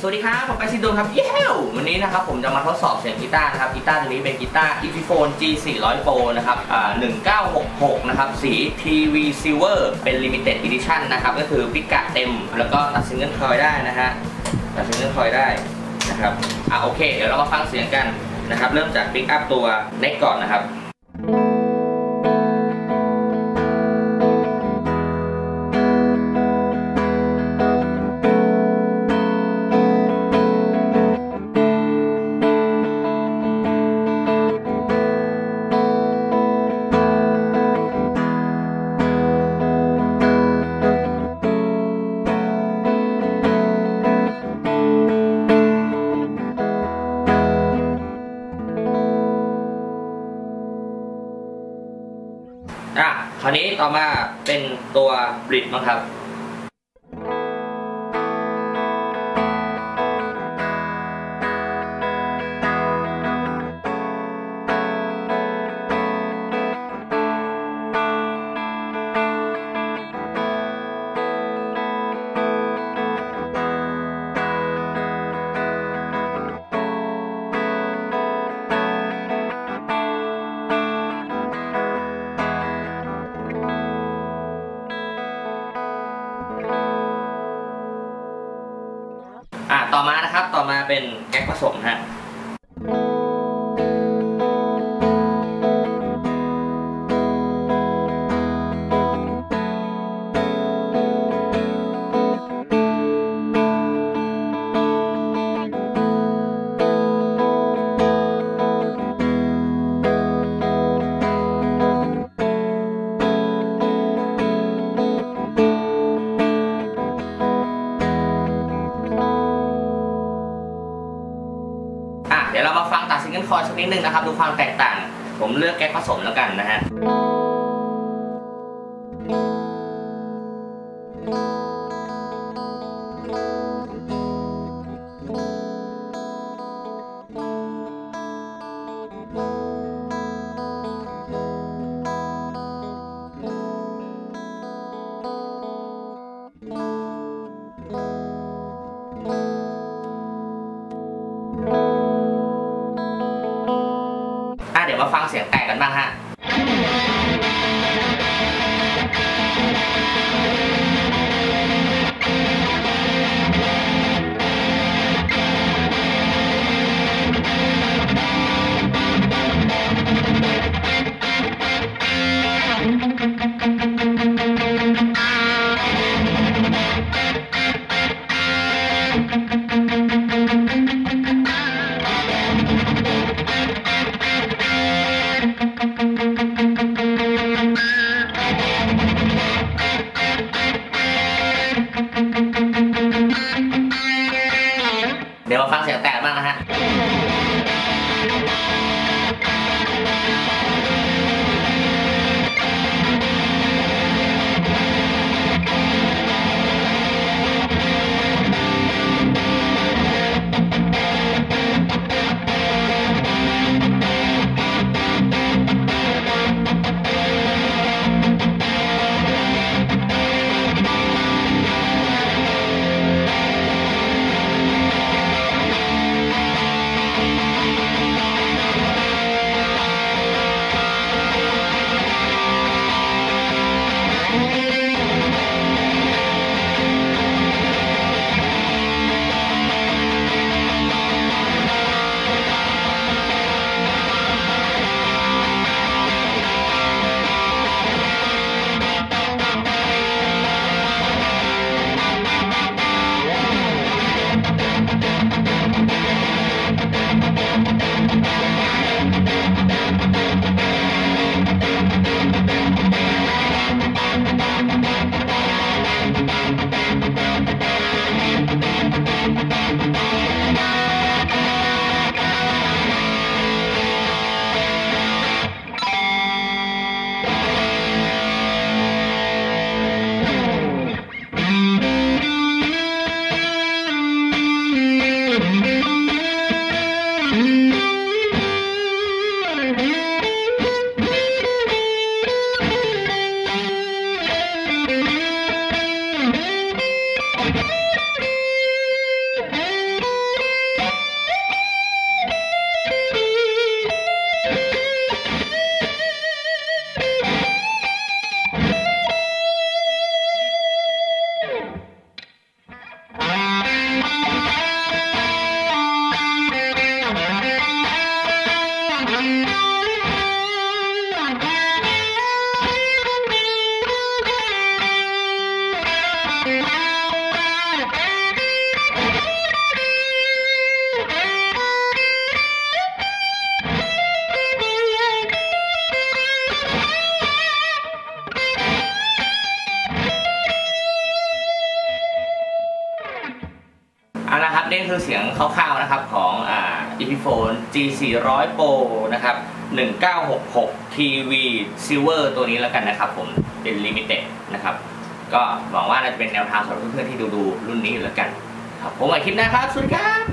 สวัสดีครับ ผมแปซิโดนครับเย้ววันนี้นะครับผมจะมาทดสอบเสียงกีตาร์นะครับกีตาร์ตัวนี้เป็นกีตาร์ Epiphone G 4 0 0 Pro นะครับอ่า1966 นะครับ สี TV Silver เป็น Limited Edition นะครับ ก็คือพิกัดเต็ม แล้วก็ตัด single coil ได้นะฮะตัด single coil ได้นะครับอะโอเค เดี๋ยวเรามาฟังเสียงกันนะครับ เริ่มจากปิกอัพตัว neck ก่อนนะครับ ราวนี้ต่อมาเป็นตัวบริดมั้งครับ เป็นแก๊กผสมฮะ คอร์สักนิดนึงนะครับ ดูความแตกต่าง ผมเลือกแก๊สผสมแล้วกันนะฮะอะ กกันบ้างฮะ เสียงแตกบ้างนะฮะ นี่คือเสียงคร่าวๆนะครับของอ่า Epiphone G 4 0 0 Pro นะครับ 1966 TV Silver ตัวนี้แล้วกันนะครับผมเป็น Limited นะครับ ก็หวังว่าน่าจะเป็นแนวทางสำหรับเพื่อนๆที่ดูดูๆรุ่นนี้อยู่แล้วกัน ครับผมใหม่คลิปหน้าครับ สวัสดีครับ